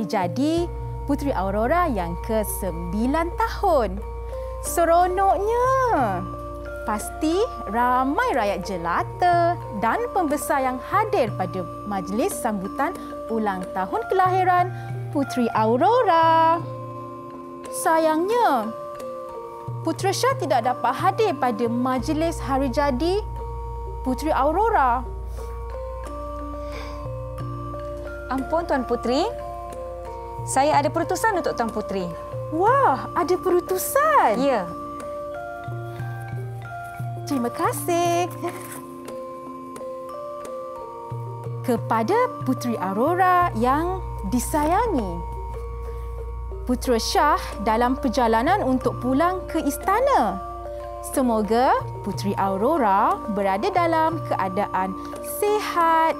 hari jadi Putri Aurora yang ke-9 tahun. Seronoknya. Pasti ramai rakyat jelata dan pembesar yang hadir pada majlis sambutan ulang tahun kelahiran Putri Aurora. Sayangnya, Putera Shah tidak dapat hadir pada majlis hari jadi Putri Aurora. Ampun Tuan Putri. Saya ada perutusan untuk Tuan Putri. Wah, ada perutusan. Ya. Terima kasih. Kepada Putri Aurora yang disayangi. Putera Shah dalam perjalanan untuk pulang ke istana. Semoga Putri Aurora berada dalam keadaan sihat,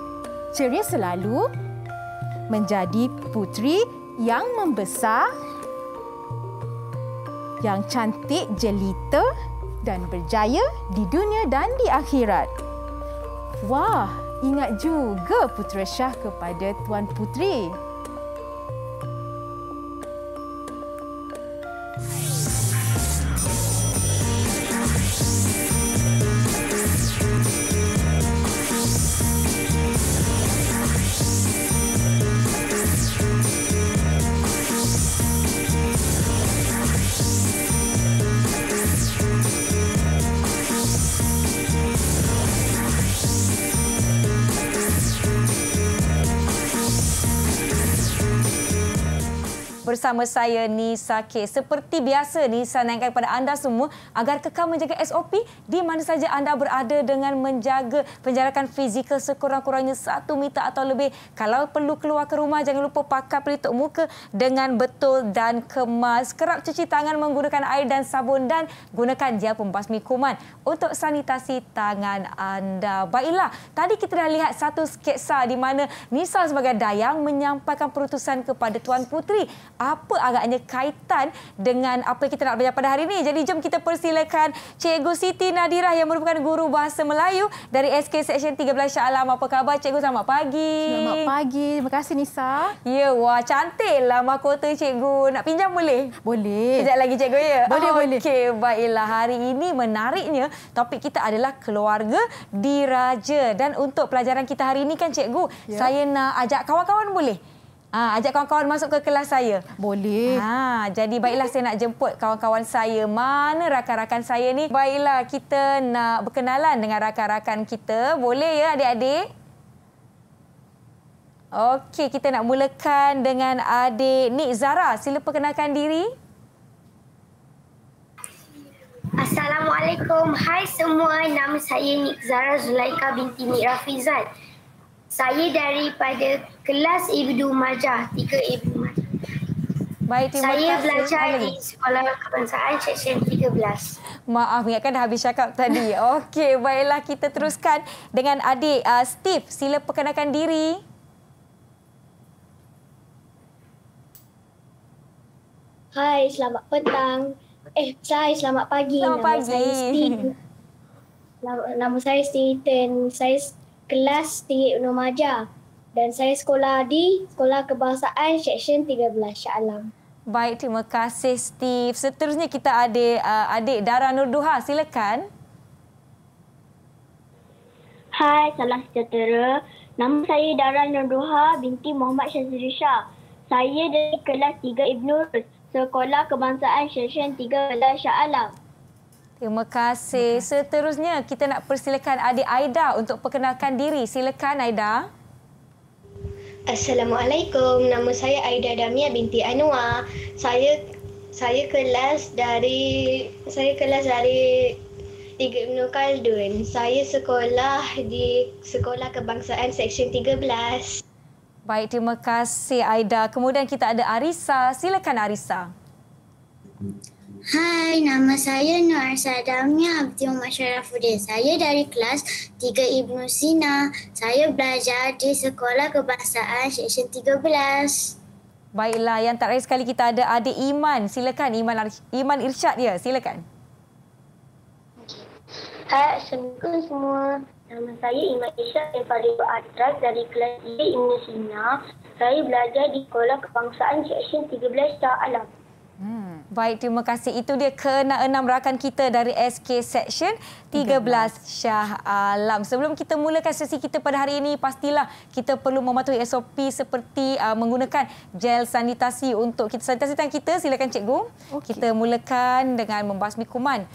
ceria selalu, menjadi putri yang membesar, yang cantik jelita dan berjaya di dunia dan di akhirat. Wah, ingat juga Putera Shah kepada Tuan Putri. Bersama saya Nisa K. Seperti biasa Nisa naikkan kepada anda semua agar kekal menjaga SOP di mana saja anda berada dengan menjaga penjarakan fizikal sekurang-kurangnya satu meter atau lebih. Kalau perlu keluar ke rumah jangan lupa pakai pelitup muka dengan betul dan kemas. Kerap cuci tangan menggunakan air dan sabun dan gunakan gel pembasmi kuman untuk sanitasi tangan anda. Baiklah, tadi kita dah lihat satu sketsa di mana Nisa sebagai dayang menyampaikan perutusan kepada Tuan Putri apa agaknya kaitan dengan apa yang kita nak belajar pada hari ini. Jadi jom kita persilakan Cikgu Siti Nadirah yang merupakan guru bahasa Melayu dari SK Seksyen 13 Shah Alam. Apa khabar Cikgu? Selamat pagi. Selamat pagi. Terima kasih Nisa. Ya, wah cantiklah mahkota Cikgu. Nak pinjam boleh? Boleh. Sekejap lagi Cikgu ya? Boleh, oh, boleh. Okey, baiklah. Hari ini menariknya topik kita adalah keluarga diraja. Dan untuk pelajaran kita hari ini kan Cikgu, ya. saya nak ajak kawan-kawan boleh? Ah, ajak kawan-kawan masuk ke kelas saya. Boleh. Ha, jadi baiklah saya nak jemput kawan-kawan saya. Mana rakan-rakan saya ni? Baiklah kita nak berkenalan dengan rakan-rakan kita. Boleh ya adik-adik? Okey, kita nak mulakan dengan adik Nik Zara. Sila perkenalkan diri. Assalamualaikum. Hai semua. Nama saya Nik Zara Zulaika binti Nik Rafizat. Saya daripada kelas Ibnu Majah, tiga Ibnu Majah. Baik, terima saya kasih. belajar di Sekolah Kebangsaan Seksyen 13. Maaf, ingatkan dah habis cakap tadi. Okey, baiklah kita teruskan dengan adik uh, Steve. Sila perkenalkan diri. Hai, selamat petang. Eh, saya selamat pagi. Selamat nama pagi. Saya Steve. Nama, nama saya Steve saya kelas tinggi Ibnu Majah dan saya sekolah di Sekolah Kebangsaan Seksyen 13 Shah Alam. Baik, terima kasih Steve. Seterusnya kita ada uh, adik Dara Nurduha. Silakan. Hai, salam sejahtera. Nama saya Dara Nurduha binti Muhammad Syazri Shah. Saya dari kelas 3 Ibnu Sekolah Kebangsaan Seksyen 13 Shah Alam. Terima kasih. Seterusnya kita nak persilakan adik Aida untuk perkenalkan diri. Silakan Aida. Assalamualaikum. Nama saya Aida Damia binti Anwar. Saya saya kelas dari saya kelas dari Tiga Ibnu Khaldun. Saya sekolah di Sekolah Kebangsaan Seksyen 13. Baik, terima kasih Aida. Kemudian kita ada Arisa. Silakan Arisa. Hai, nama saya Nur Sadamia Abdi Umar Syarafuddin. Saya dari kelas 3 Ibnu Sina. Saya belajar di Sekolah Kebangsaan Seksyen 13. Baiklah, yang terakhir sekali kita ada adik Iman. Silakan Iman Iman Irsyad dia. Silakan. Hai, Assalamualaikum semua. Nama saya Iman Irsyad daripada Atras dari kelas 3 Ibnu Sina. Saya belajar di Sekolah Kebangsaan Seksyen 13 Shah Alam. Hmm. Baik, terima kasih. Itu dia keenam rakan kita dari SK Section 13 Shah Alam. Sebelum kita mulakan sesi kita pada hari ini, pastilah kita perlu mematuhi SOP seperti uh, menggunakan gel sanitasi untuk kita sanitasi tangan kita. Silakan cikgu. Okay. Kita mulakan dengan membasmi kuman.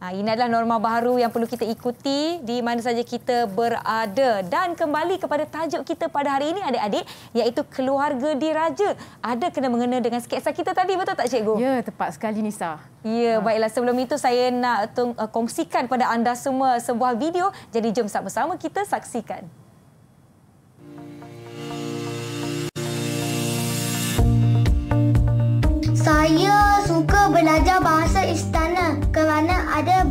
Ha, ini adalah norma baru yang perlu kita ikuti di mana saja kita berada. Dan kembali kepada tajuk kita pada hari ini adik-adik iaitu keluarga diraja. Ada kena mengena dengan sketsa kita tadi betul tak cikgu? Ya, tepat sekali Nisa. Ya, ha. baiklah sebelum itu saya nak uh, kongsikan pada anda semua sebuah video. Jadi jom sama-sama kita saksikan. Saya suka belajar bahasa istana kerana ada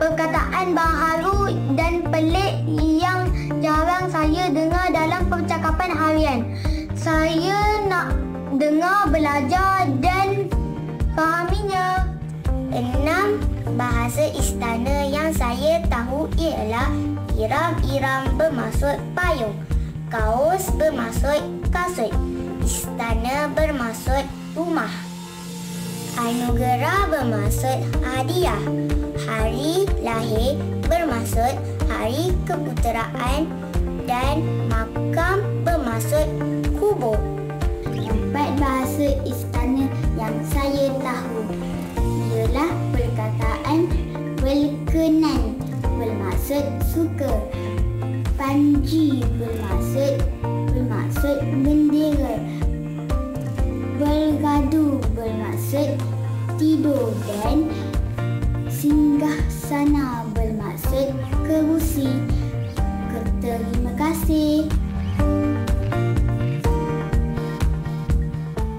perkataan baharu dan pelik yang jarang saya dengar dalam percakapan harian. Saya nak dengar, belajar dan fahaminya. Enam bahasa istana yang saya tahu ialah iram-iram bermaksud payung, kaos bermaksud kasut, istana bermaksud rumah. Anugerah bermaksud hadiah. Hari lahir bermaksud hari keputeraan dan makam bermaksud kubur. Empat bahasa istana yang saya tahu ialah perkataan berkenan bermaksud suka. Panji bermaksud bermaksud bendera bergaduh bermaksud tidur dan singgah sana bermaksud kerusi. Terima kasih.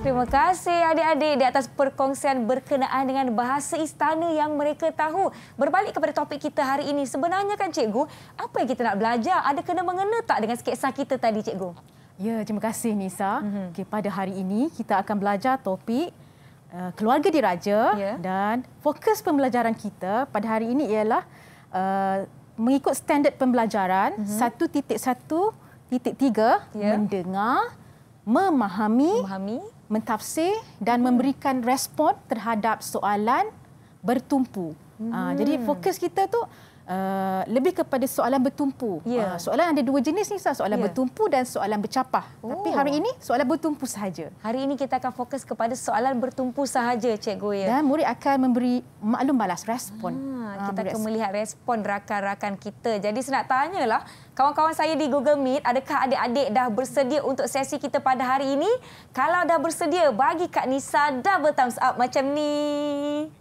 Terima kasih adik-adik di atas perkongsian berkenaan dengan bahasa istana yang mereka tahu. Berbalik kepada topik kita hari ini, sebenarnya kan cikgu, apa yang kita nak belajar? Ada kena mengena tak dengan sketsa kita tadi cikgu? Ya, terima kasih Nisa. Mm-hmm. Okay, pada hari ini kita akan belajar topik uh, keluarga diraja yeah. dan fokus pembelajaran kita pada hari ini ialah uh, mengikut standard pembelajaran mm-hmm. 1.1.3 yeah. mendengar, memahami, memahami, mentafsir dan mm-hmm. memberikan respon terhadap soalan bertumpu. Mm-hmm. Uh, jadi fokus kita tu Uh, lebih kepada soalan bertumpu. Yeah. Uh, soalan ada dua jenis ni, soalan yeah. bertumpu dan soalan bercapah. Oh. Tapi hari ini soalan bertumpu sahaja. Hari ini kita akan fokus kepada soalan bertumpu sahaja, Cikgu ya. Dan murid akan memberi maklum balas respon. Ha, kita akan melihat respon rakan-rakan kita. Jadi saya nak tanyalah, kawan-kawan saya di Google Meet, adakah adik-adik dah bersedia untuk sesi kita pada hari ini? Kalau dah bersedia, bagi Kak Nisa double thumbs up macam ni.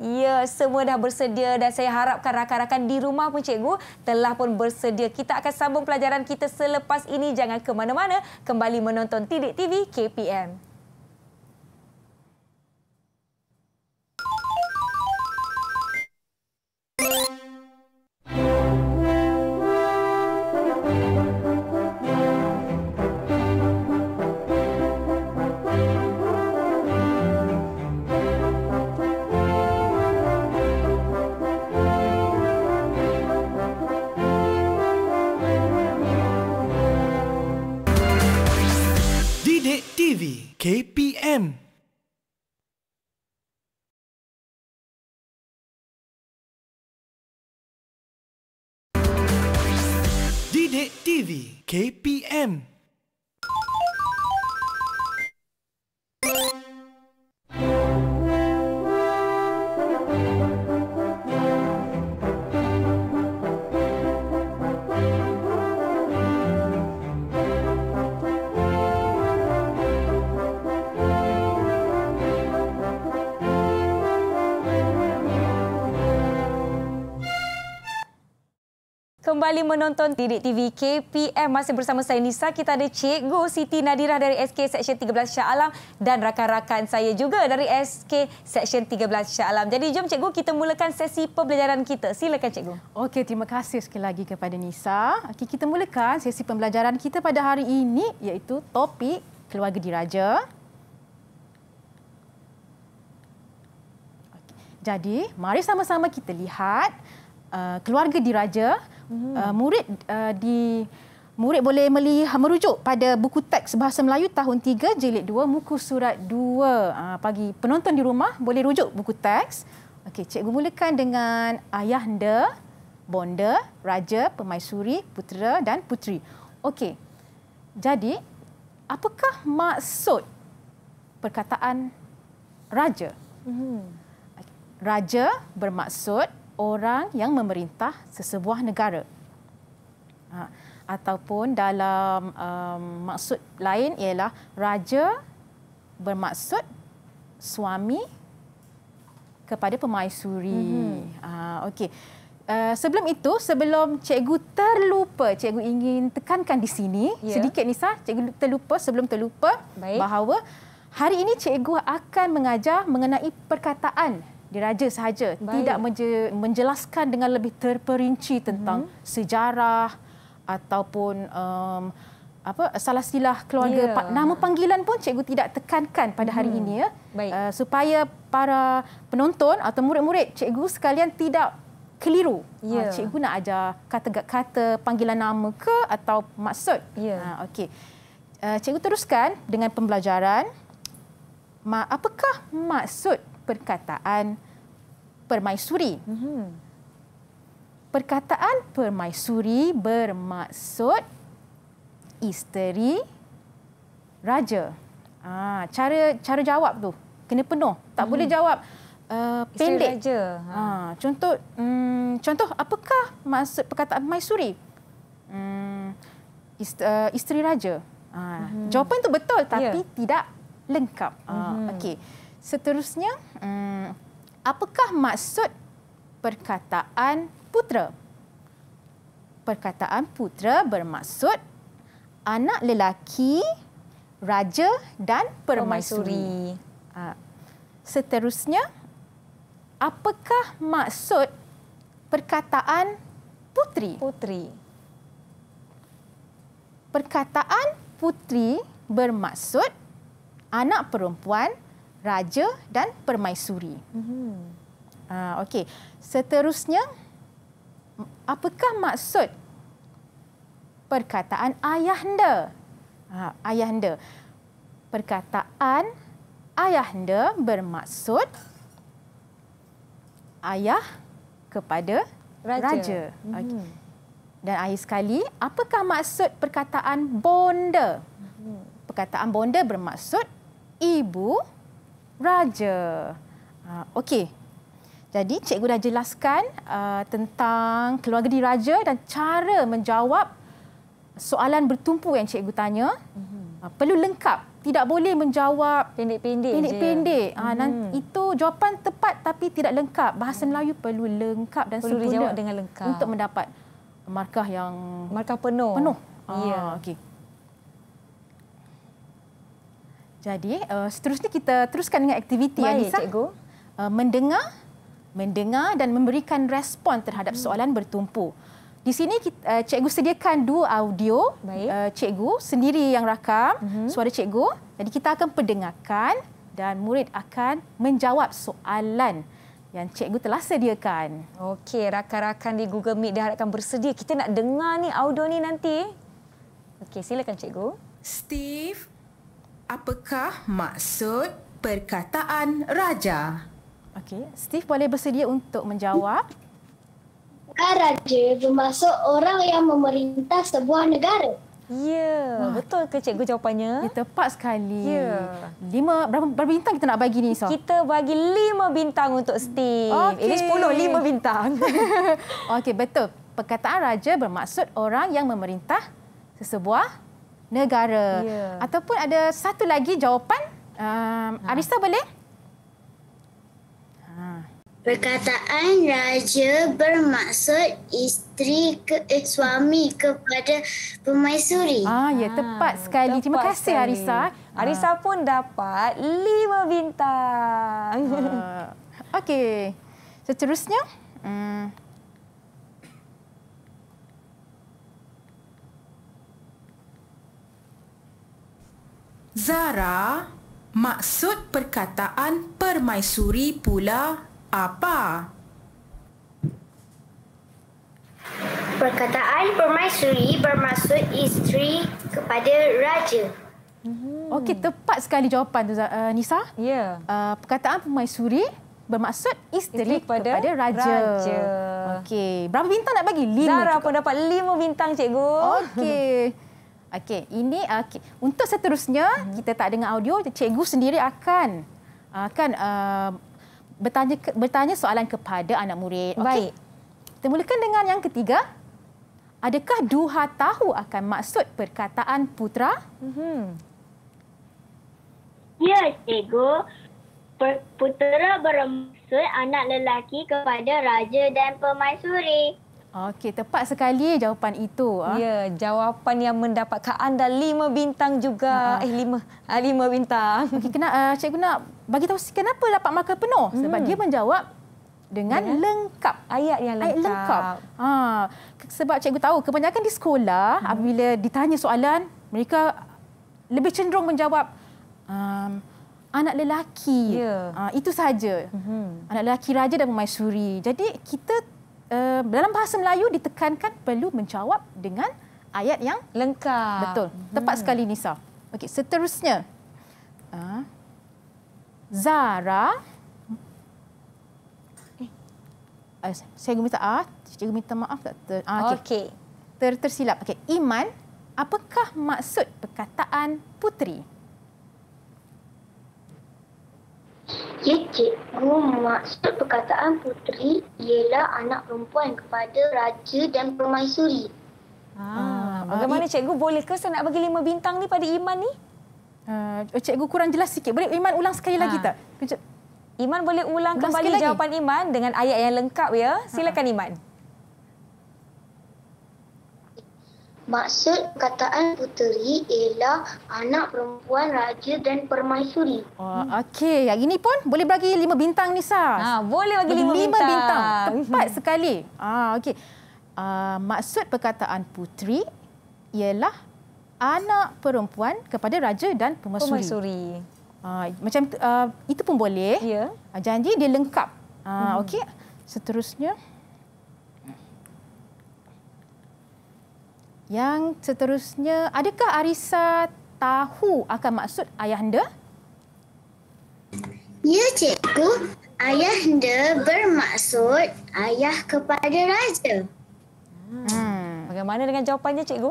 Ya, semua dah bersedia dan saya harapkan rakan-rakan di rumah pun cikgu telah pun bersedia. Kita akan sambung pelajaran kita selepas ini. Jangan ke mana-mana. Kembali menonton Tidik TV KPM. Kembali menonton Didik TV KPM masih bersama saya Nisa. Kita ada Cikgu Siti Nadira dari SK Seksyen 13 Shah Alam dan rakan-rakan saya juga dari SK Seksyen 13 Shah Alam. Jadi jom Cikgu kita mulakan sesi pembelajaran kita. Silakan Cikgu. Okey, terima kasih sekali lagi kepada Nisa. Okey, kita mulakan sesi pembelajaran kita pada hari ini iaitu topik keluarga diraja. Jadi, mari sama-sama kita lihat uh, keluarga diraja uh, murid uh, di murid boleh melihat merujuk pada buku teks Bahasa Melayu tahun 3 jilid 2 muka surat 2. Ha, bagi penonton di rumah boleh rujuk buku teks. Okey, cikgu mulakan dengan ayahanda, bonda, raja, pemaisuri, putera dan puteri. Okey. Jadi, apakah maksud perkataan raja? Hmm. Raja bermaksud orang yang memerintah sesebuah negara. Ha ataupun dalam um, maksud lain ialah raja bermaksud suami kepada pemaisuri. Mm-hmm. Uh, Okey. Uh, sebelum itu, sebelum cikgu terlupa, cikgu ingin tekankan di sini yeah. sedikit Nisa, cikgu terlupa sebelum terlupa Baik. bahawa hari ini cikgu akan mengajar mengenai perkataan diraja sahaja, Baik. tidak menjelaskan dengan lebih terperinci tentang mm-hmm. sejarah, ataupun um, apa salah silah keluarga yeah. nama panggilan pun cikgu tidak tekankan pada hari hmm. ini ya uh, supaya para penonton atau murid-murid cikgu sekalian tidak keliru yeah. uh, cikgu nak ajar kata-kata panggilan nama ke atau maksud yeah. uh, okey uh, cikgu teruskan dengan pembelajaran Ma, apakah maksud perkataan permaisuri hmm Perkataan permaisuri bermaksud isteri raja. Ah, cara cara jawab tu kena penuh. Tak hmm. boleh jawab uh, pendek. raja. Ha. Ah, contoh um, contoh apakah maksud perkataan permaisuri? Um, uh, isteri raja. Ah, hmm. jawapan tu betul tapi yeah. tidak lengkap. Ah, hmm. okey. Seterusnya um, apakah maksud perkataan putra. Perkataan putra bermaksud anak lelaki, raja dan permaisuri. Ha. Seterusnya, apakah maksud perkataan putri? Putri. Perkataan putri bermaksud anak perempuan, raja dan permaisuri. Mm-hmm. Uh, Okey. Seterusnya, apakah maksud perkataan ayahanda? Ha, ayahanda. Perkataan ayahanda bermaksud ayah kepada raja. raja. Hmm. Okay. Dan akhir sekali, apakah maksud perkataan bonda? Hmm. Perkataan bonda bermaksud ibu raja. Ha, Okey. Jadi cikgu dah jelaskan uh, tentang keluarga diraja dan cara menjawab soalan bertumpu yang cikgu tanya. Mm-hmm. Uh, perlu lengkap. Tidak boleh menjawab pendek-pendek pendek-pendek. Uh, mm-hmm. itu jawapan tepat tapi tidak lengkap. Bahasa mm. Melayu perlu lengkap dan perlu sempurna dijawab dengan lengkap untuk mendapat markah yang markah penuh. Penuh. Ya. Yeah. Uh, okey. Jadi, uh, seterusnya kita teruskan dengan aktiviti Baik, Anissa. cikgu. Uh, mendengar mendengar dan memberikan respon terhadap hmm. soalan bertumpu. Di sini kita, uh, cikgu sediakan dua audio. Uh, cikgu sendiri yang rakam uh-huh. suara cikgu. Jadi kita akan pendengarkan dan murid akan menjawab soalan yang cikgu telah sediakan. Okey, rakan-rakan di Google Meet diharapkan bersedia. Kita nak dengar ni audio ni nanti. Okey, silakan cikgu. Steve, apakah maksud perkataan raja? Okey, Steve boleh bersedia untuk menjawab? Raja bermaksud orang yang memerintah sebuah negara. Ya, betul ke cikgu jawapannya? Ya, tepat sekali. Ya. Lima, berapa, berapa bintang kita nak bagi ni, Nisa? Kita bagi lima bintang untuk Steve. Okay. Ini sepuluh, lima bintang. Okey, betul. Perkataan raja bermaksud orang yang memerintah sesebuah negara. Ya. Ataupun ada satu lagi jawapan. Um, ha. Arista boleh? Perkataan raja bermaksud isteri ke eh, suami kepada pemaisuri. Ah ya tepat sekali. Tepat Terima kasih sekali. Arisa. Arisa pun dapat lima bintang. Uh, Okey. Seterusnya hmm. Zara, maksud perkataan permaisuri pula apa? Perkataan permaisuri bermaksud isteri kepada raja. Hmm. Okey, tepat sekali jawapan tu uh, Nisa. Ya. Yeah. Uh, perkataan permaisuri bermaksud isteri, isteri kepada, kepada raja. raja. Okey, berapa bintang nak bagi? Lima. Zara pun dapat lima bintang, cikgu. Okey. Okey, ini okay. untuk seterusnya hmm. kita tak dengar audio, cikgu sendiri akan akan uh, bertanya bertanya soalan kepada anak murid. Okay. Baik. Kita mulakan dengan yang ketiga. Adakah Duha tahu akan maksud perkataan putra? Hmm. Ya, cikgu. Putera bermaksud anak lelaki kepada raja dan permaisuri. Okey, tepat sekali jawapan itu. Ah. Ya, jawapan yang mendapatkan anda lima bintang juga. Ha. Eh, lima. Ha, lima bintang. Okey, kena, uh, cikgu nak bagi tahu kenapa dapat markah penuh. Hmm. Sebab dia menjawab dengan ya. lengkap. Ayat yang lengkap. Ayat lengkap. Ha, sebab cikgu tahu, kebanyakan di sekolah, hmm. apabila ditanya soalan, mereka lebih cenderung menjawab um, anak lelaki. Ya. Ha, itu sahaja. Hmm. Anak lelaki raja dan pemaisuri. Jadi, kita uh, dalam bahasa Melayu ditekankan perlu menjawab dengan ayat yang lengkap. Betul. Tepat hmm. sekali Nisa. Okey, seterusnya. Uh, Zara eh, uh, saya minta ah, cikgu minta maaf tak ter, ah, okey. Okay. Ter, tersilap. Okey, iman apakah maksud perkataan putri? Ya cikgu, maksud perkataan puteri ialah anak perempuan kepada raja dan permaisuri. Ah, bagaimana cikgu boleh ke saya nak bagi lima bintang ni pada Iman ni? Uh, cikgu kurang jelas sikit. Boleh Iman ulang sekali ha. lagi tak? Iman boleh ulang, ulang kembali jawapan Iman dengan ayat yang lengkap ya. Silakan ha. Iman. Maksud perkataan puteri ialah anak perempuan raja dan permaisuri. Oh, Okey, yang ini pun boleh bagi lima bintang Nisa. Ha, boleh bagi lima, lima bintang. bintang. Tepat sekali. Ah, okey. Uh, maksud perkataan puteri ialah anak perempuan kepada raja dan permaisuri. Permaisuri. Uh, macam uh, itu pun boleh. Ya. Uh, janji dia lengkap. Uh, hmm. Okey. Seterusnya. Yang seterusnya, adakah Arisa tahu akan maksud ayahanda? Ya, cikgu. Ayahanda bermaksud ayah kepada raja. Hmm. Bagaimana dengan jawapannya, cikgu?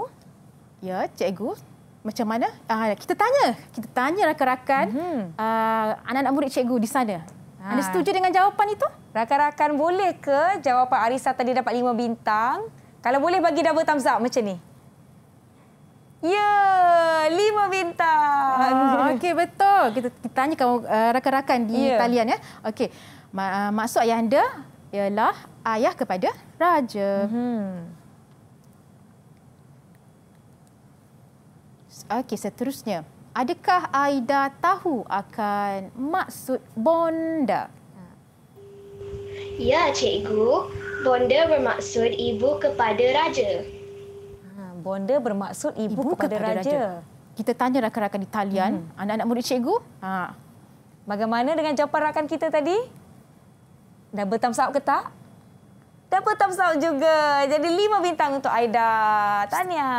Ya, cikgu. Macam mana? Uh, kita tanya. Kita tanya rakan-rakan hmm. uh, anak-anak murid cikgu di sana. Ha. Anda setuju dengan jawapan itu? Rakan-rakan boleh ke jawapan Arisa tadi dapat lima bintang? Kalau boleh bagi double thumbs up macam ni. Ya, lima bintang. Ah, Okey, betul. Kita, kita tanya kamu uh, rakan-rakan di yeah. talian ya. Okey. Ma, uh, maksud ayah anda ialah ayah kepada raja. Hmm. Okey, seterusnya. Adakah Aida tahu akan maksud bonda? Ya, cikgu. Bonda bermaksud ibu kepada raja bonda bermaksud ibu, ibu kepada, kepada raja. raja. Kita tanya rakan-rakan di talian, hmm. anak-anak murid cikgu. Ha. Bagaimana dengan jawapan rakan kita tadi? Dah bertams up ke tak? Dah bertams up juga. Jadi lima bintang untuk Aida. Tanya.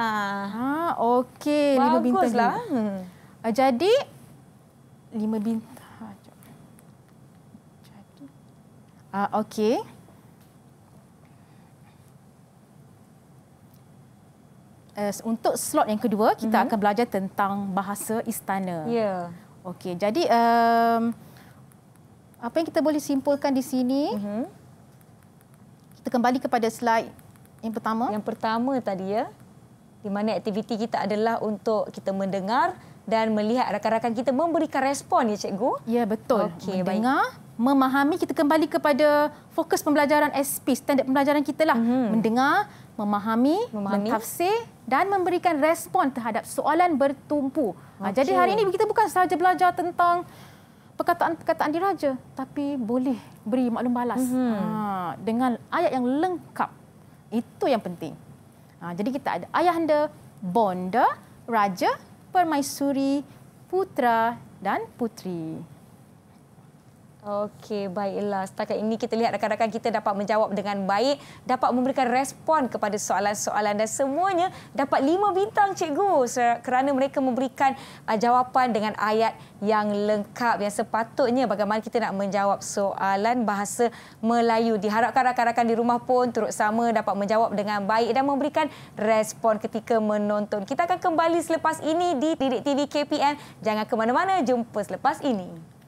Ha, okey. Lima bintang. Baguslah. Hmm. Jadi, lima bintang. Ah, okey. Uh, untuk slot yang kedua kita mm-hmm. akan belajar tentang bahasa istana. Ya. Yeah. Okey, jadi um, apa yang kita boleh simpulkan di sini? Mm-hmm. Kita kembali kepada slide yang pertama. Yang pertama tadi ya. Di mana aktiviti kita adalah untuk kita mendengar dan melihat rakan-rakan kita memberikan respon ya cikgu? Ya, betul. Okay, mendengar, baik. memahami kita kembali kepada fokus pembelajaran SP, standard pembelajaran kita lah. Mm-hmm. Mendengar, memahami, memahami, mentafsir dan memberikan respon terhadap soalan bertumpu. Okay. Jadi hari ini kita bukan sahaja belajar tentang perkataan-perkataan diraja tapi boleh beri maklum balas mm-hmm. ha, dengan ayat yang lengkap. Itu yang penting. Ha, jadi kita ada ayahanda, bonda, raja, permaisuri, putra dan putri. Okey, baiklah. Setakat ini kita lihat rakan-rakan kita dapat menjawab dengan baik, dapat memberikan respon kepada soalan-soalan dan semuanya dapat lima bintang cikgu kerana mereka memberikan uh, jawapan dengan ayat yang lengkap yang sepatutnya bagaimana kita nak menjawab soalan bahasa Melayu. Diharapkan rakan-rakan di rumah pun turut sama dapat menjawab dengan baik dan memberikan respon ketika menonton. Kita akan kembali selepas ini di Didik TV KPM. Jangan ke mana-mana, jumpa selepas ini.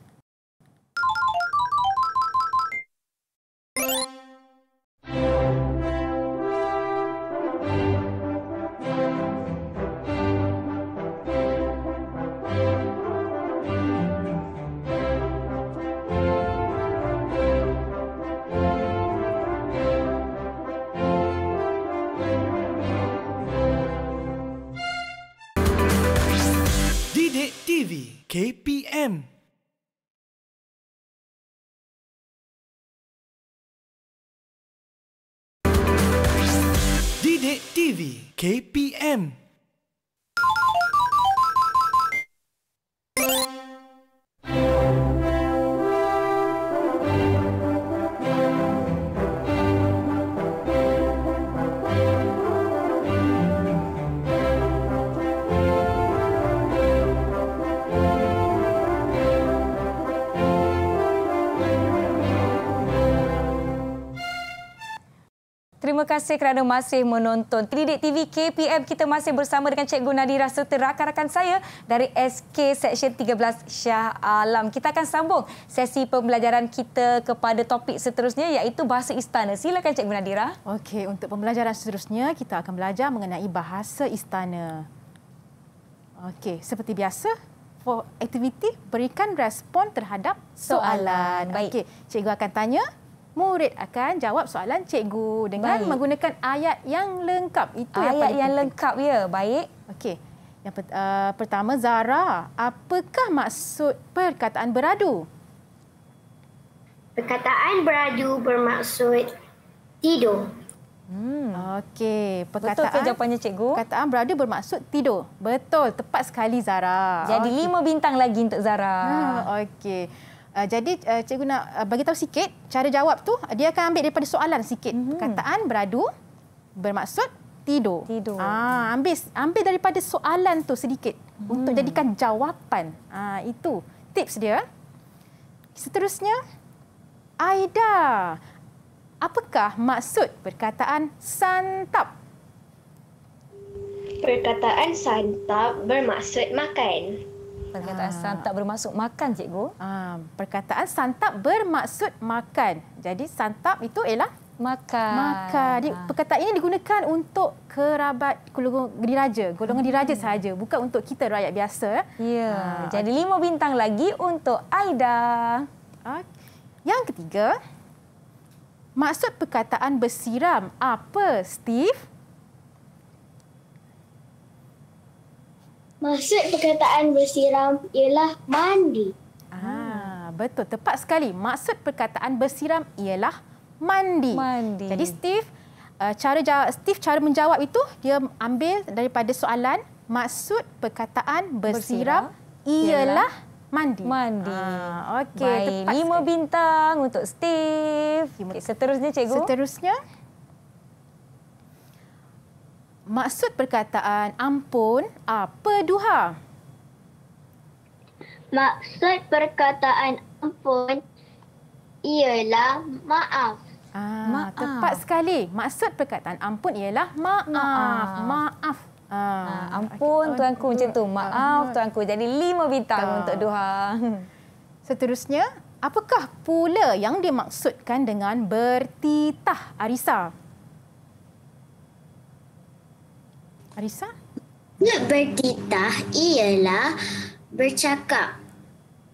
KPM. Terima kasih kerana masih menonton Tridik TV KPM. Kita masih bersama dengan Cikgu Nadira serta rakan-rakan saya dari SK Seksyen 13 Shah Alam. Kita akan sambung sesi pembelajaran kita kepada topik seterusnya iaitu Bahasa Istana. Silakan Cikgu Nadira. Okey, untuk pembelajaran seterusnya kita akan belajar mengenai Bahasa Istana. Okey, seperti biasa, for aktiviti berikan respon terhadap soalan. soalan. Baik. Okey, cikgu akan tanya, murid akan jawab soalan cikgu dengan Baik. menggunakan ayat yang lengkap. Itu ayat yang, paling yang lengkap ya. Baik. Okey. Yang uh, pertama Zara, apakah maksud perkataan beradu? Perkataan beradu bermaksud tidur. Hmm. Okey, perkataan Betul ke jawapannya cikgu? Perkataan beradu bermaksud tidur. Betul, tepat sekali Zara. Jadi okay. lima bintang lagi untuk Zara. Hmm, okey. Uh, jadi uh, cikgu nak uh, bagi tahu sikit cara jawab tu dia akan ambil daripada soalan sikit. Mm-hmm. Perkataan beradu bermaksud tidur. Tidur. Ah ambil ambil daripada soalan tu sedikit mm-hmm. untuk jadikan jawapan. Ah itu tips dia. Seterusnya Aida. Apakah maksud perkataan santap? Perkataan santap bermaksud makan. Perkataan ha. santap bermaksud makan, cikgu? Ha. Perkataan santap bermaksud makan. Jadi santap itu ialah makan. Makan. Jadi, ha. Perkataan ini digunakan untuk kerabat golongan diraja. Golongan diraja hmm. sahaja. Bukan untuk kita rakyat biasa. Ya. Ha. Jadi lima bintang lagi untuk Aida. Ha. Yang ketiga, maksud perkataan bersiram apa, Steve? Maksud perkataan bersiram ialah mandi. Ah, betul. Tepat sekali. Maksud perkataan bersiram ialah mandi. Mandi. Jadi Steve, uh, cara jawab, Steve cara menjawab itu dia ambil daripada soalan maksud perkataan bersiram, bersiram ialah mandi. Mandi. Ah, okey, tepat lima sekali. bintang untuk Steve. Okay, seterusnya cikgu. Seterusnya Maksud perkataan ampun apa duha? Maksud perkataan ampun ialah maaf. Ah, maaf. Tepat sekali. Maksud perkataan ampun ialah maaf. Maaf. maaf. Ah, ah, ampun okay. tuanku macam tu. Maaf tuanku. Jadi lima bintang ah. untuk duha. Seterusnya, apakah pula yang dimaksudkan dengan bertitah Arisa? Arisa? Bertitah ialah bercakap.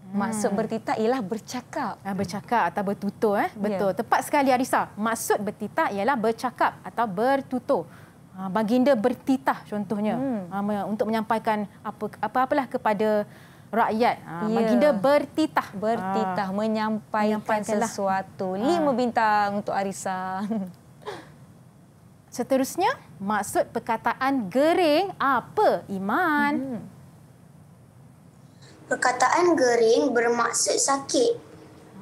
Maksud bertitah ialah bercakap. Ah, bercakap atau bertutur. Eh? Ya. Betul. Yeah. Tepat sekali Arisa. Maksud bertitah ialah bercakap atau bertutur. Ah, baginda bertitah contohnya. Hmm. Ah, untuk menyampaikan apa apa-apalah kepada rakyat. Yeah. Baginda bertitah. Bertitah, menyampaikan sesuatu. Lima bintang untuk Arisa. Seterusnya, maksud perkataan gering apa, Iman? Hmm. Perkataan gering bermaksud sakit.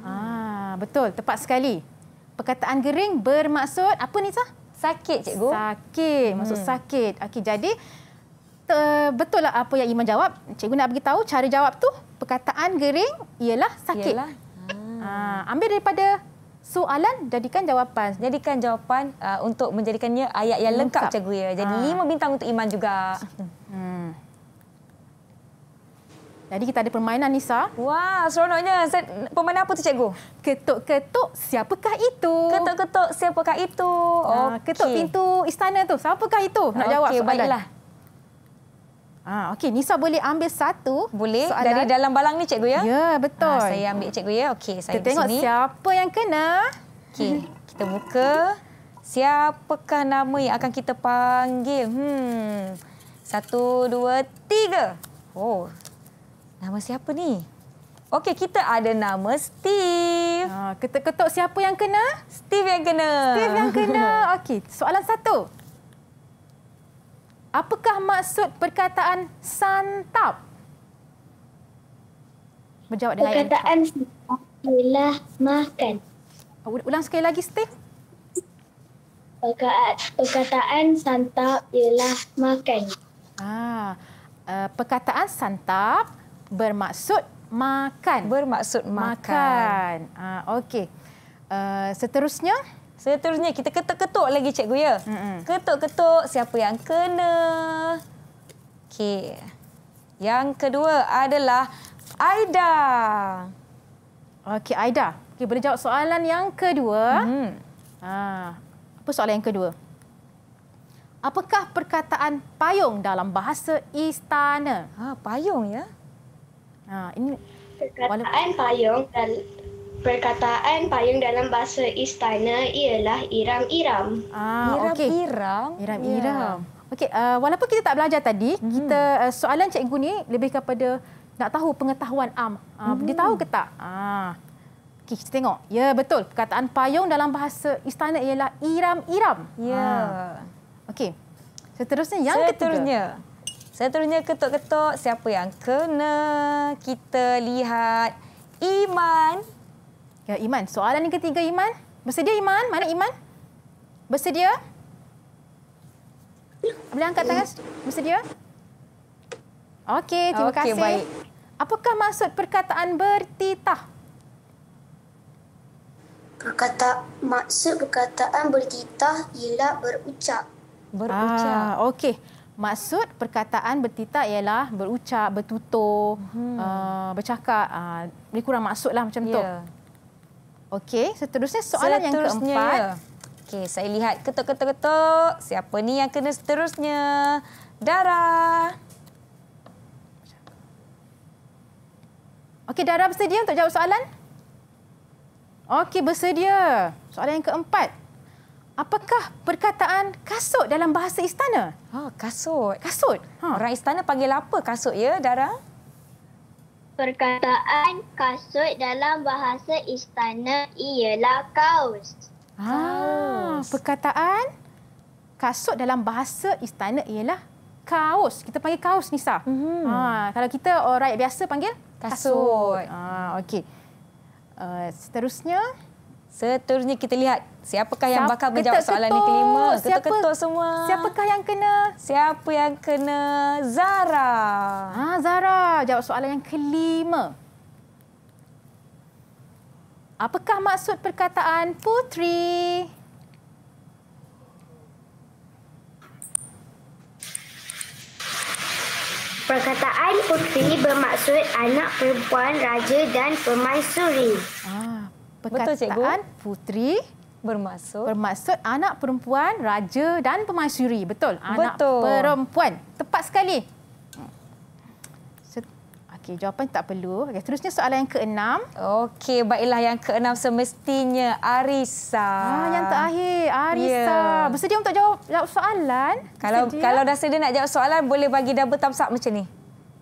Ha, betul, tepat sekali. Perkataan gering bermaksud apa Nisa? Sakit, cikgu. Sakit, maksud hmm. sakit. Okey, jadi betul lah apa yang Iman jawab. Cikgu nak beritahu cara jawab tu perkataan gering ialah sakit. Ialah. Ha, ambil daripada soalan jadikan jawapan. Jadikan jawapan uh, untuk menjadikannya ayat yang lengkap, lengkap cikgu ya. Jadi ha. lima bintang untuk Iman juga. Hmm. Jadi kita ada permainan Nisa. Wah, seronoknya. Permainan apa tu cikgu? Ketuk-ketuk siapakah itu? Ketuk-ketuk siapakah itu? Ah, okay. Ketuk pintu istana tu. Siapakah itu? Nak jawab soalan. Baiklah. Ah, okey, Nisa boleh ambil satu Boleh, soalan. dari dalam balang ni cikgu ya? Ya, betul. Ah, saya ambil cikgu ya. Okey, saya kita tengok sini. siapa yang kena. Okey, kita buka. Siapakah nama yang akan kita panggil? Hmm. Satu, dua, tiga. Oh, nama siapa ni? Okey, kita ada nama Steve. Ha, ketuk-ketuk siapa yang kena? Steve yang kena. Steve yang kena. Okey, soalan satu. Apakah maksud perkataan santap? Berjawab dengan perkataan santap ialah makan. Ulang sekali lagi, Steve. Perkataan santap ialah makan. Ah, uh, perkataan santap bermaksud makan. Bermaksud makan. makan. Ah, okey. Uh, seterusnya, Seterusnya kita ketuk-ketuk lagi cikgu ya. Ketuk-ketuk siapa yang kena. Okey. Yang kedua adalah Aida. Okey Aida. Okey boleh jawab soalan yang kedua. Hmm. Ha, apa soalan yang kedua? Apakah perkataan payung dalam bahasa istana? Ha, payung ya. Ha, ini perkataan payung dalam perkataan payung dalam bahasa istana ialah iram-iram. Ah, iram-iram. Okay. Iram-iram. Yeah. Okey, uh, walaupun kita tak belajar tadi, hmm. kita uh, soalan cikgu ni lebih kepada nak tahu pengetahuan am. Uh, hmm. Dia tahu ke tak? Ah. Okey, kita tengok. Ya, betul. Perkataan payung dalam bahasa istana ialah iram-iram. Ya. Yeah. Ah. Okey. Seterusnya yang Seterusnya. ketiga. Seterusnya ketuk-ketuk siapa yang kena kita lihat Iman Ya, Iman. Soalan yang ketiga, Iman. Bersedia, Iman? Mana Iman? Bersedia? Boleh angkat tangan? Bersedia? Okey, terima okay, kasih. Baik. Apakah maksud perkataan bertitah? Perkata maksud perkataan bertitah ialah berucap. Berucap. Ah, okey. Maksud perkataan bertitah ialah berucap, bertutur, hmm. uh, bercakap. Uh, lebih kurang maksudlah macam yeah. tu. Okey, seterusnya soalan seterusnya, yang keempat. Ya. Okey, saya lihat ketuk-ketuk-ketuk. Siapa ni yang kena seterusnya? Dara. Okey, Dara bersedia untuk jawab soalan? Okey, bersedia. Soalan yang keempat. Apakah perkataan kasut dalam bahasa istana? Oh, kasut. Kasut. Ha. Orang istana panggil apa kasut ya, Dara? Perkataan kasut dalam bahasa istana ialah kaus. Ah, perkataan kasut dalam bahasa istana ialah kaus. Kita panggil kaus Nisa. Mm-hmm. Ha, kalau kita orang rakyat biasa panggil kasut. kasut. Ah, okey. Uh, seterusnya Seterusnya kita lihat siapakah yang bakal menjawab soalan ini kelima. Ketuk-ketuk semua. Siapakah yang kena? Siapa yang kena? Zara. Ha, Zara jawab soalan yang kelima. Apakah maksud perkataan putri? Perkataan putri bermaksud anak perempuan raja dan permaisuri. Ah perkataan Betul, putri bermaksud bermaksud anak perempuan raja dan permaisuri. Betul. Anak Betul. perempuan. Tepat sekali. Okey, jawapan tak perlu. Okey, terusnya soalan yang keenam. Okey, baiklah yang keenam semestinya Arisa. Ah, yang terakhir Arisa. Yeah. Bersedia untuk jawab jawab soalan? Kalau bersedia? kalau dah sedia nak jawab soalan, boleh bagi double thumbs up macam ni.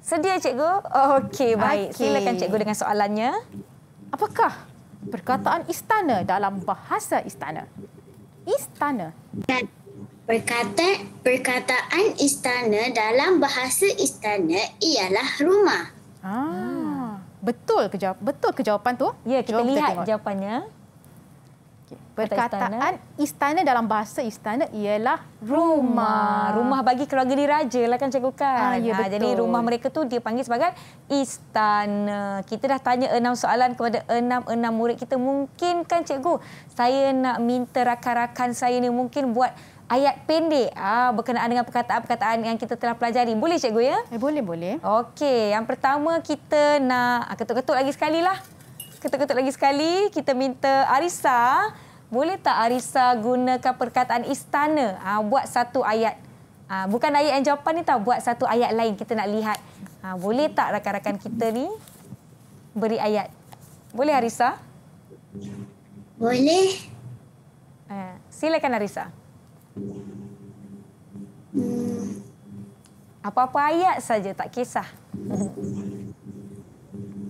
Sedia cikgu? Okey, baik. Okay. Silakan cikgu dengan soalannya. Apakah perkataan istana dalam bahasa istana. Istana. Perkataan perkataan istana dalam bahasa istana ialah rumah. Ah, betul ke jawab betul ke jawapan tu? Ya, kita Jom lihat tengok. jawapannya. Perkataan istana. dalam bahasa istana ialah rumah. Rumah bagi keluarga diraja lah kan cikgu kan. Ah, ya, Ah, jadi rumah mereka tu dia panggil sebagai istana. Kita dah tanya enam soalan kepada enam-enam murid kita. Mungkin kan cikgu saya nak minta rakan-rakan saya ni mungkin buat ayat pendek ah berkenaan dengan perkataan-perkataan yang kita telah pelajari. Boleh cikgu ya? Eh, boleh, boleh. Okey, yang pertama kita nak ah, ketuk-ketuk lagi sekali lah. Ketuk-ketuk lagi sekali. Kita minta Arisa, boleh tak Arisa gunakan perkataan istana ah, buat satu ayat. Ah, bukan ayat yang jawapan ni tau, buat satu ayat lain kita nak lihat. Ah, boleh tak rakan-rakan kita ni beri ayat? Boleh Arisa? Boleh. Ah, silakan Arisa. Apa-apa ayat saja, tak kisah.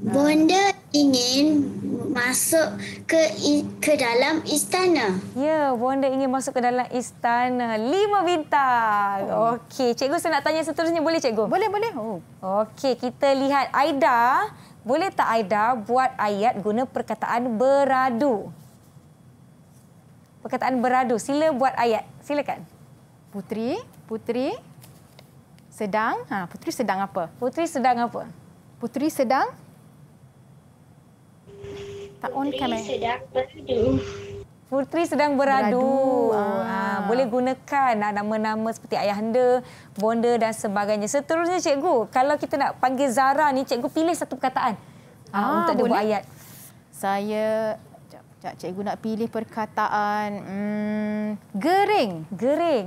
Bonda ingin masuk ke ke dalam istana. Ya, Bonda ingin masuk ke dalam istana. Lima bintang. Oh. Okey, cikgu saya nak tanya seterusnya. Boleh cikgu? Boleh, boleh. Oh. Okey, kita lihat Aida. Boleh tak Aida buat ayat guna perkataan beradu? Perkataan beradu. Sila buat ayat. Silakan. Putri, Putri sedang, ha, Putri sedang apa? Putri sedang apa? Putri sedang tak on Putri kamera. sedang beradu. Putri sedang beradu. Beradu. Ah. Ah. boleh gunakan ah, nama-nama seperti ayahanda, bonda dan sebagainya. Seterusnya cikgu, kalau kita nak panggil Zara ni, cikgu pilih satu perkataan ah, Ah, untuk dia buat boleh. ayat. Saya sekejap, cikgu nak pilih perkataan hmm, gering. Gering.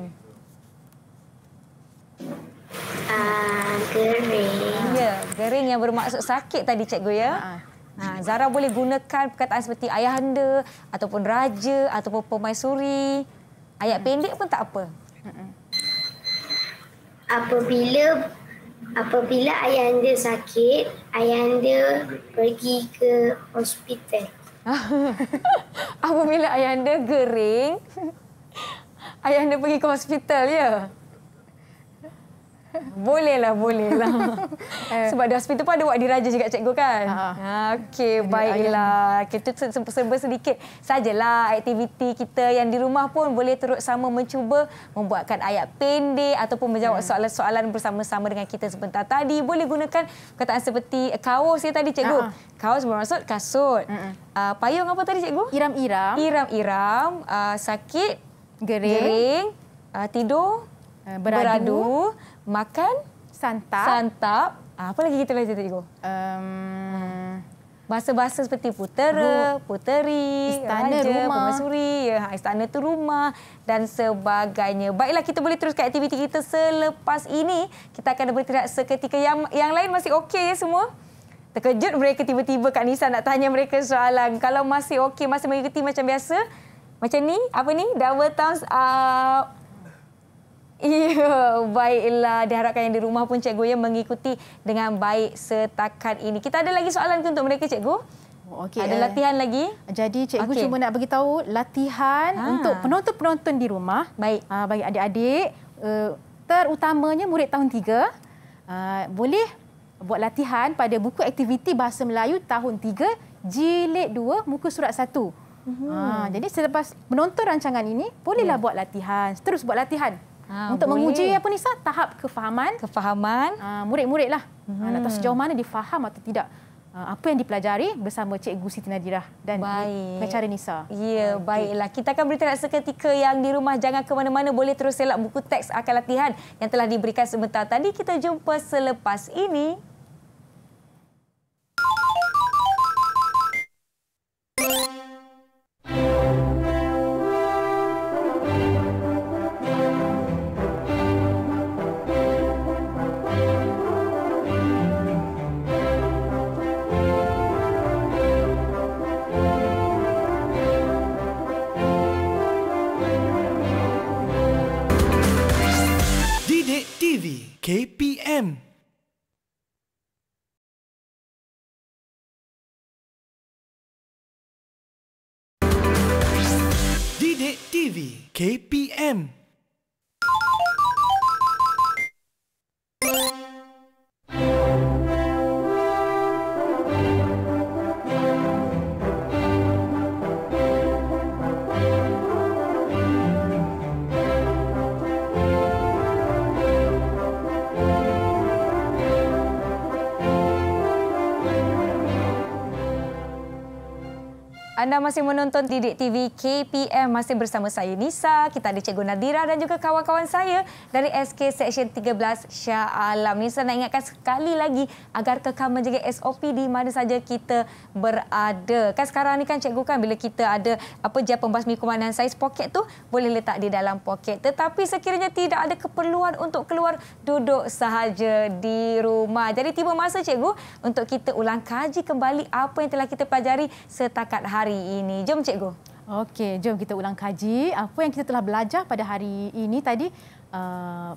Ah, gering. Ya, gering yang bermaksud sakit tadi cikgu ya. Ha. Ha, Zara boleh gunakan perkataan seperti ayahanda ataupun raja ataupun permaisuri. Ayat pendek pun tak apa. Apabila apabila ayahanda sakit, ayahanda pergi ke hospital. Apabila ayahanda gering, ayahanda pergi ke hospital ya. Bolehlah, bolehlah. Sebab di hospital pun ada wak diraja juga cikgu kan? Ha. Ha, Okey, baiklah. Kita se- se- serba sedikit sajalah aktiviti kita yang di rumah pun boleh turut sama mencuba membuatkan ayat pendek ataupun menjawab soalan-soalan bersama-sama dengan kita sebentar tadi. Boleh gunakan perkataan seperti kaos ya tadi cikgu. Ha. Kaos bermaksud kasut. Uh, payung apa tadi cikgu? Iram-iram, Iram-iram, uh, sakit, gering, gering, uh, tidur, uh, beradu, makan, santap, santap. Uh, apa lagi kita belajar tadi, Go? um, Bahasa-bahasa seperti putera, puteri, Istana, raja, rumah. permaisuri, ya, istana tu rumah dan sebagainya. Baiklah, kita boleh teruskan aktiviti kita selepas ini. Kita akan bergerak seketika. Yang yang lain masih okey ya semua? Terkejut mereka tiba-tiba Kak Nisa nak tanya mereka soalan. Kalau masih okey, masih mengikuti macam biasa, macam ni, apa ni? Double thumbs up. Ya, baiklah. Diharapkan yang di rumah pun cikgu ya mengikuti dengan baik setakat ini. Kita ada lagi soalan ke untuk mereka cikgu? Okey, ada eh, latihan lagi? Jadi cikgu Okey. cuma nak beritahu latihan Ha. untuk penonton-penonton di rumah. Baik. Uh, bagi adik-adik, uh, terutamanya murid tahun 3, uh, boleh buat latihan pada buku aktiviti Bahasa Melayu tahun 3, jilid 2, muka surat 1. Mhm. Uh, jadi selepas menonton rancangan ini, bolehlah Ya. buat latihan. Terus buat latihan. Ha, untuk boleh. menguji apa Nisa? Tahap kefahaman. Kefahaman. Uh, murid-murid lah. Mhm. Uh, nak tahu sejauh mana dia faham atau tidak. Uh, apa yang dipelajari bersama Cikgu Siti Nadirah dan Baik. pengacara Nisa. Ya, baiklah. Kita akan beristirahat seketika yang di rumah. Jangan ke mana-mana. Boleh terus selak buku teks akan latihan yang telah diberikan sebentar tadi. Kita jumpa selepas ini. KPM TV KPM Anda masih menonton Didik TV KPM masih bersama saya Nisa. Kita ada Cikgu Nadira dan juga kawan-kawan saya dari SK Seksyen 13 Shah Alam. Nisa nak ingatkan sekali lagi agar kekal menjaga SOP di mana saja kita berada. Kan sekarang ni kan cikgu kan bila kita ada apa je pembasmi kumandan saiz poket tu boleh letak di dalam poket. Tetapi sekiranya tidak ada keperluan untuk keluar duduk sahaja di rumah. Jadi tiba masa cikgu untuk kita ulang kaji kembali apa yang telah kita pelajari setakat hari hari ini. Jom cikgu. Okey, jom kita ulang kaji apa yang kita telah belajar pada hari ini tadi. Uh,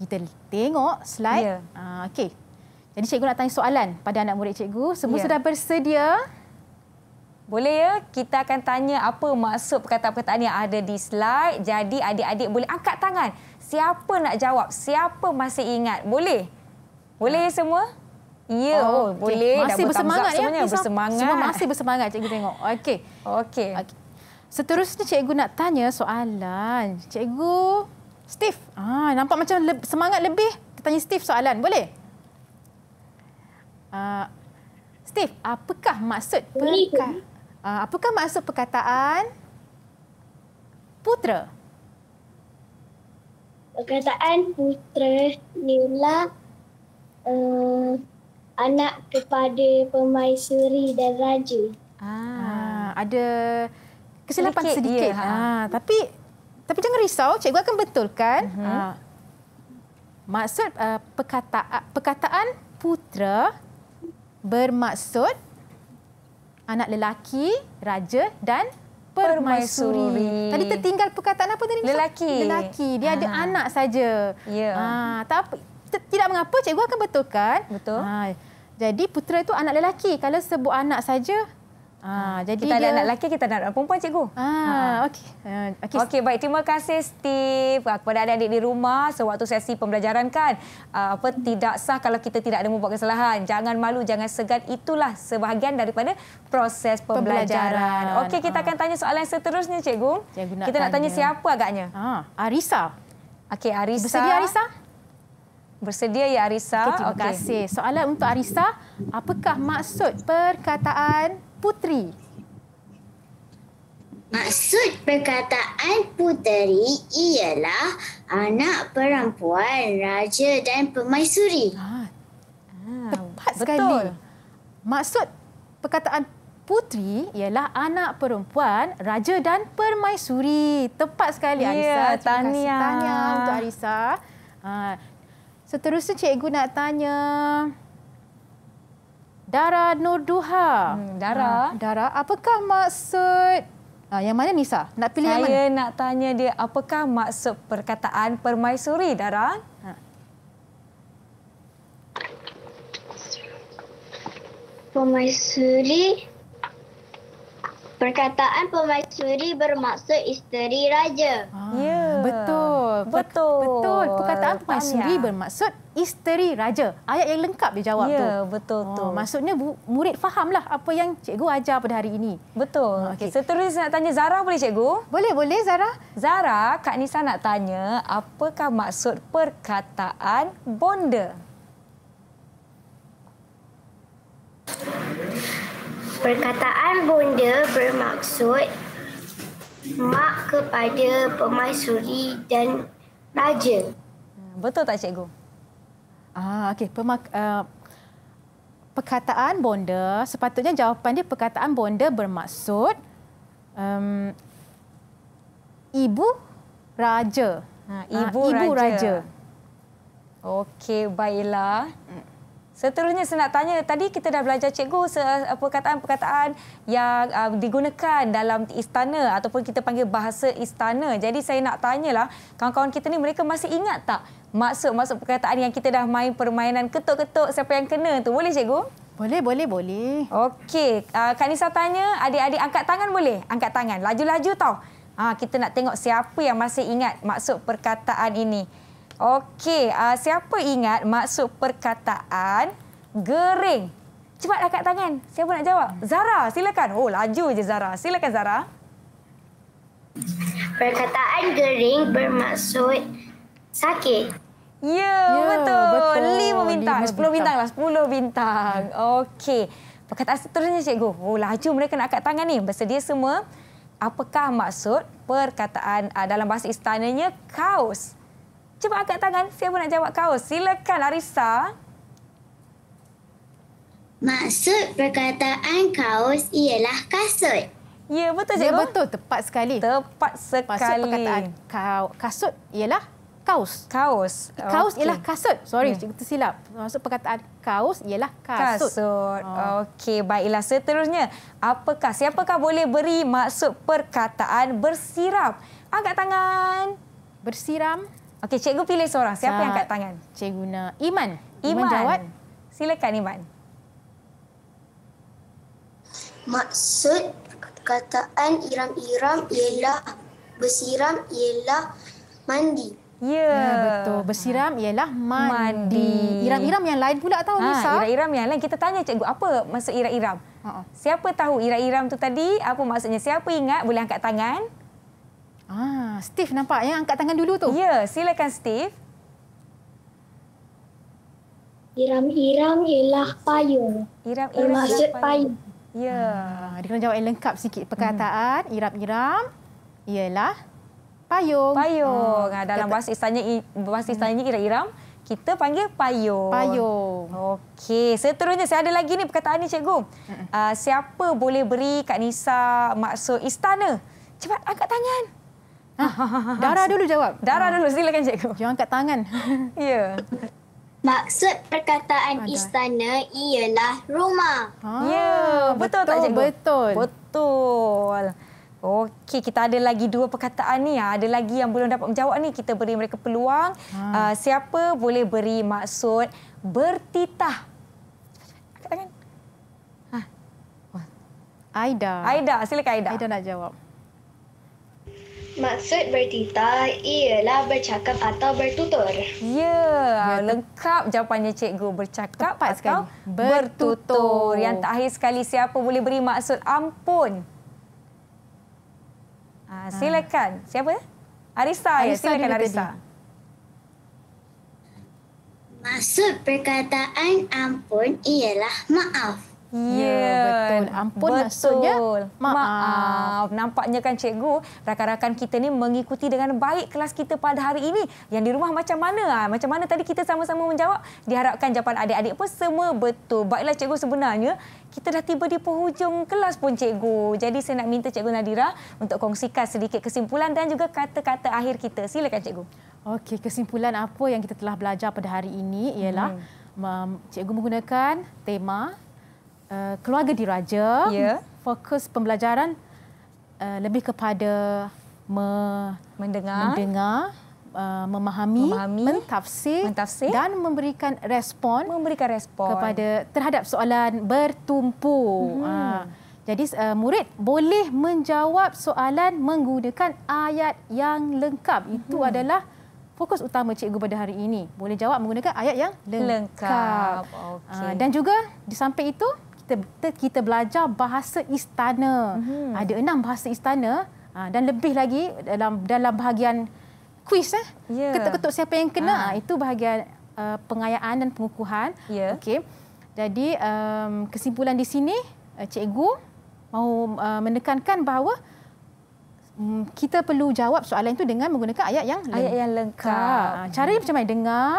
kita tengok slide. Yeah. Uh, Okey. Jadi cikgu nak tanya soalan pada anak murid cikgu. Semua yeah. sudah bersedia? Boleh ya? Kita akan tanya apa maksud perkataan-perkataan yang ada di slide. Jadi adik-adik boleh angkat tangan. Siapa nak jawab? Siapa masih ingat? Boleh? Boleh ya semua? Ya, oh, okay. boleh. Masih bersemangat ya? Semuanya bersemangat. Semua masih bersemangat cikgu tengok. Okey. Okey. Okay. Seterusnya cikgu nak tanya soalan. Cikgu Steve. Ah, nampak macam le- semangat lebih. Kita tanya Steve soalan. Boleh? Uh, Steve, apakah maksud perka- uh, apakah maksud perkataan putera? Perkataan putera ialah uh, anak kepada pemaisuri dan raja. Ah, ada kesilapan sedikit. sedikit. Ya, ah, tapi tapi jangan risau, cikgu akan betulkan. Uh-huh. Ah, maksud uh, perkataan perkataan putera bermaksud anak lelaki, raja dan permaisuri. permaisuri. Tadi tertinggal perkataan apa tadi? Lelaki. Lelaki. Dia ha. ada ah. anak saja. Ya. Ha, tak tidak mengapa cikgu akan betulkan. Betul. Ha, jadi putera itu anak lelaki. Kalau sebut anak saja, Ha, jadi kita ada dia... anak lelaki, kita ada anak perempuan, cikgu. Ah, ha. Okey. Uh, okey, okay, baik. Terima kasih, Steve. Kepada adik-adik di rumah, sewaktu sesi pembelajaran kan, uh, apa tidak sah kalau kita tidak ada membuat kesalahan. Jangan malu, jangan segan. Itulah sebahagian daripada proses pembelajaran. pembelajaran. Okey, kita akan tanya soalan seterusnya, cikgu. cikgu nak kita nak tanya siapa agaknya? Ah, Arisa. Okey, Arisa. Bersedia, Arisa? Bersedia ya Arisa. Okay, terima okay. kasih. Soalan untuk Arisa, apakah maksud perkataan putri? Maksud perkataan puteri ialah anak perempuan raja dan permaisuri. Ah, tepat betul. sekali. Maksud perkataan putri ialah anak perempuan raja dan permaisuri. Tepat sekali Arisa. Ya, tahniah. Tahniah untuk Arisa. Ha, Seterusnya cikgu nak tanya Dara Nurduha. Hmm, Dara. Ha, Dara, apakah maksud ha, yang mana Nisa? Nak pilih Saya yang mana? Saya nak tanya dia apakah maksud perkataan permaisuri Dara? Ha. Permaisuri Perkataan permaisuri bermaksud isteri raja. Ah, ya, betul. Betul. Betul. Perkataan permaisuri bermaksud isteri raja. Ayat yang lengkap dia jawab ya, tu. Ya, betul tu. Oh, maksudnya murid fahamlah apa yang cikgu ajar pada hari ini. Betul. Ah, okay. Seterusnya saya nak tanya Zara boleh cikgu? Boleh, boleh Zara. Zara, Kak Nisa nak tanya apakah maksud perkataan bonda? Perkataan bonda bermaksud mak kepada pemaisuri dan raja. Betul tak cikgu? Ah, okey. Pemak- uh, perkataan bonda, sepatutnya jawapan dia perkataan bonda bermaksud um, ibu raja. Ha, ibu, ha, ibu raja. raja. Okey, baiklah. Seterusnya saya nak tanya, tadi kita dah belajar cikgu perkataan-perkataan yang uh, digunakan dalam istana ataupun kita panggil bahasa istana. Jadi saya nak tanyalah, kawan-kawan kita ni mereka masih ingat tak maksud-maksud perkataan yang kita dah main permainan ketuk-ketuk siapa yang kena tu? Boleh cikgu? Boleh, boleh, boleh. Okey, uh, Kak Nisa tanya, adik-adik angkat tangan boleh? Angkat tangan, laju-laju tau. Ha, kita nak tengok siapa yang masih ingat maksud perkataan ini. Okey, uh, siapa ingat maksud perkataan gering? Cepat angkat tangan. Siapa nak jawab? Zara, silakan. Oh, laju je Zara. Silakan Zara. Perkataan gering bermaksud sakit. Ya, ya betul. betul. Lima bintang. Sepuluh bintang lah. Sepuluh bintang. Okey. Perkataan seterusnya cikgu. Oh, laju mereka nak angkat tangan ni. Bersedia semua? Apakah maksud perkataan uh, dalam bahasa istananya kaos? Cuba angkat tangan. Siapa nak jawab kaos? Silakan Arisa. Maksud perkataan kaos ialah kasut. Ya, betul Ya cikgu. betul, tepat sekali. Tepat sekali. Maksud perkataan kau, kasut ialah kaos. Kaos. Kaos Okey. ialah kasut. Sorry, Ya. cikgu tersilap. Maksud perkataan kaos ialah kasut. Kasut. Oh. Okey, baiklah. Seterusnya, apakah, siapakah boleh beri maksud perkataan bersiram? Angkat tangan. Bersiram. Okey, cikgu pilih seorang. Siapa yang Ah, angkat tangan? Cikgu guna Iman. Iman. jawab. Silakan Iman. Maksud perkataan iram-iram ialah bersiram ialah mandi. Ya. Ya, betul. Bersiram ialah mandi. Mandi. Iram-iram yang lain pula tahu Nisa. Ha, iram-iram yang lain. Kita tanya cikgu, apa maksud iram-iram? Ha-ha. Siapa tahu iram-iram tu tadi? Apa maksudnya? Siapa ingat? Boleh angkat tangan. Ah, Steve nampak yang angkat tangan dulu tu. Ya, silakan Steve. Iram-iram ialah payung. Iram-iram Bermaksud ialah payung. Ya. Ah, dia kena jawab yang lengkap sikit. Perkataan iram-iram ialah payung. Payung. Ha, Ah, dalam kata- bahasa istanya bahasa istanya iram-iram, kita panggil payung. Payung. Okey, seterusnya saya ada lagi ni perkataan ni cikgu. Uh, siapa boleh beri Kak Nisa maksud istana? Cepat angkat tangan. Dara dulu jawab. Dara dulu silakan cikgu. Jangan angkat tangan. Ya. Maksud perkataan Ada. istana ialah rumah. Ah, Ya, betul, tak cikgu? Betul. Betul. Okey, kita ada lagi dua perkataan ni. Ha. Ada lagi yang belum dapat menjawab ni. Kita beri mereka peluang. Ha. Uh, siapa boleh beri maksud bertitah? Angkat tangan. Aida. Aida, silakan Aida. Aida nak jawab. Maksud bertitah ialah bercakap atau bertutur. Ya, lengkap jawapannya cikgu. Bercakap Tepat atau sekali. Bertutur. bertutur. Yang terakhir sekali, siapa boleh beri maksud ampun? Ha, silakan. Siapa? Arisa, ya. Arisa Silakan Arisa. tadi. Maksud perkataan ampun ialah maaf. Ya, betul. Ampun maksudnya maaf. maaf. Nampaknya kan cikgu, rakan-rakan kita ni mengikuti dengan baik kelas kita pada hari ini. Yang di rumah macam mana? Ha, macam mana tadi kita sama-sama menjawab? Diharapkan jawapan adik-adik pun semua betul. Baiklah cikgu sebenarnya kita dah tiba di penghujung kelas pun cikgu. Jadi saya nak minta cikgu Nadira untuk kongsikan sedikit kesimpulan dan juga kata-kata akhir kita. Silakan cikgu. Okey, kesimpulan apa yang kita telah belajar pada hari ini ialah hmm. cikgu menggunakan tema uh, keluarga diraja. Ya. Fokus pembelajaran uh, lebih kepada me- Mendengar. mendengar, uh, memahami, Memahami, mentafsir, mentafsir dan memberikan respon Memberikan respon. kepada terhadap soalan bertumpu. Mhm. Uh, jadi uh, murid boleh menjawab soalan menggunakan ayat yang lengkap. Itu Mhm. adalah fokus utama cikgu pada hari ini. Boleh jawab menggunakan ayat yang lengkap. Lengkap. Okey. Uh, dan juga di samping itu kita kita belajar bahasa istana. Mhm. Ada enam bahasa istana uh, dan lebih lagi dalam dalam bahagian kuis eh. Ya. Ketuk-ketuk siapa yang kena Ah. ah. itu bahagian uh, pengayaan dan pengukuhan. Ya. Okey. Jadi um, kesimpulan di sini uh, cikgu mahu uh, menekankan bahawa um, kita perlu jawab soalan itu dengan menggunakan ayat yang Ayat yang lengkap. Ah, Caranya macam mana? Dengar,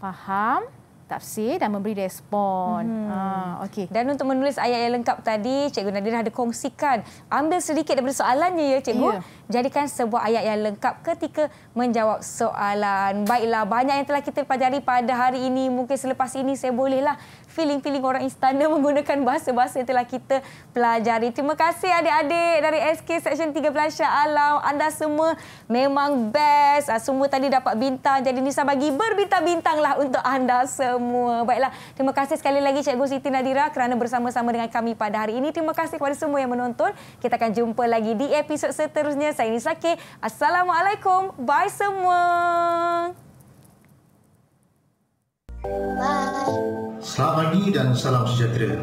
faham, tafsir dan memberi respon. Mhm. Ah, okey. Dan untuk menulis ayat yang lengkap tadi, Cikgu Nadira ada kongsikan. Ambil sedikit daripada soalannya ya, Cikgu. Ya. Jadikan sebuah ayat yang lengkap ketika menjawab soalan. Baiklah, banyak yang telah kita pelajari pada hari ini. Mungkin selepas ini saya bolehlah feeling-feeling orang istana menggunakan bahasa-bahasa yang telah kita pelajari. Terima kasih adik-adik dari SK Section 13 Shah Alam. Anda semua memang best. Ah, Semua tadi dapat bintang. Jadi Nisa bagi berbintang-bintanglah untuk anda semua. Baiklah, terima kasih sekali lagi Cikgu Siti Nadira kerana bersama-sama dengan kami pada hari ini. Terima kasih kepada semua yang menonton. Kita akan jumpa lagi di episod seterusnya. Saya Nisa K. Assalamualaikum. Bye semua. Selamat pagi dan salam sejahtera.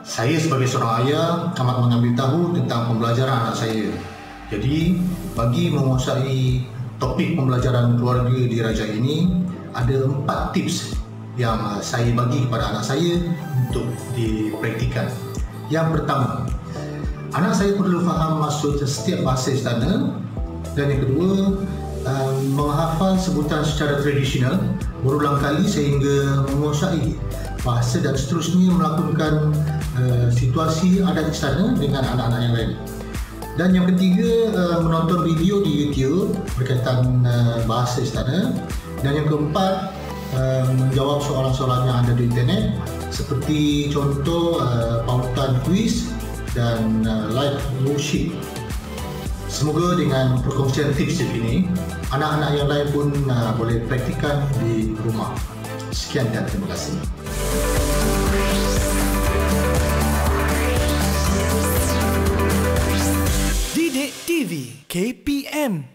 Saya sebagai seorang ayah amat mengambil tahu tentang pembelajaran anak saya. Jadi, bagi menguasai topik pembelajaran keluarga di Raja ini, ada empat tips yang saya bagi kepada anak saya untuk dipraktikan. Yang pertama, anak saya perlu faham maksud setiap bahasa istana dan yang kedua, um, menghafal sebutan secara tradisional berulang kali sehingga menguasai bahasa dan seterusnya melakukan uh, situasi adat istana dengan anak-anak yang lain. Dan yang ketiga, uh, menonton video di YouTube berkaitan uh, bahasa istana. Dan yang keempat, uh, menjawab soalan-soalan yang ada di internet seperti contoh uh, pautan kuis dan uh, live worship. Semoga dengan perkongsian tips ini, anak-anak yang lain pun uh, boleh praktikan di rumah. Sekian dan terima kasih. Didik TV KPM